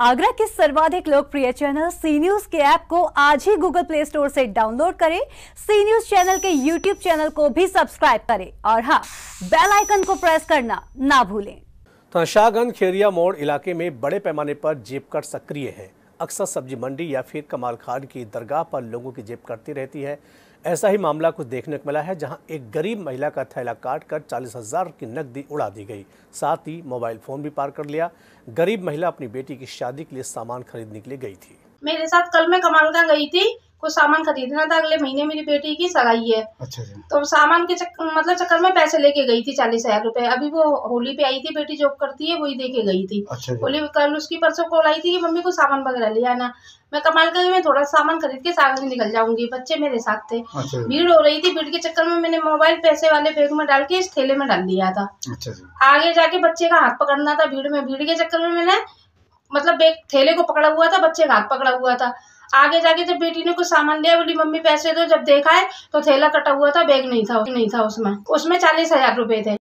आगरा के सर्वाधिक लोकप्रिय चैनल सी न्यूज़ के ऐप को आज ही गूगल प्ले स्टोर से डाउनलोड करें। सी न्यूज़ चैनल के यूट्यूब चैनल को भी सब्सक्राइब करें। और हाँ बेल आइकन को प्रेस करना ना भूलें। तो शाहगंज खेरिया मोड़ इलाके में बड़े पैमाने पर जेब कट सक्रिय है। अक्सर सब्ज़ी मंडी या फिर कमाल खान की दरगाह पर लोगों की जेब कटती रहती है। ऐसा ही मामला कुछ देखने को मिला है, जहाँ एक गरीब महिला का थैला काट कर चालीस हज़ार की नकदी उड़ा दी गई। साथ ही मोबाइल फ़ोन भी पार कर लिया। गरीब महिला अपनी बेटी की शादी के लिए सामान खरीदने के लिए गई थी। मेरे साथ कल मैं कमालगा गई थी। कुछ सामान खरीदना था अगले महीने मेरी बेटी की सगाई है। अच्छा जी। तो सामान के चक, मतलब चक्कर में पैसे लेके गई थी चालीस हज़ार रूपए। अभी वो होली पे आई थी बेटी जॉब करती है वही दे के गई थी। अच्छा होली कल उसकी परसों कॉल आई थी कि मम्मी को सामान वगैरह ले आना। मैं कमाल कर मैं थोड़ा सामान खरीद के सागर निकल जाऊँगी बच्चे मेरे साथ थे। अच्छा भीड़ हो रही थी भीड़ के चक्कर में मैंने मोबाइल पैसे वाले बैग में डाल के इस थैले में डाल दिया था। अच्छा आगे जाके बच्चे का हाथ पकड़ना था भीड़ में। भीड़ के चक्कर में मैंने मतलब बैग थैले को पकड़ा हुआ था बच्चे का हाथ पकड़ा हुआ था। आगे जाके जब बेटी ने कुछ सामान लिया, बोली, मम्मी, पैसे दो। जब देखा है तो थैला कटा हुआ था, बैग नहीं था नहीं था उसमें। उसमें चालीस हज़ार रुपए थे।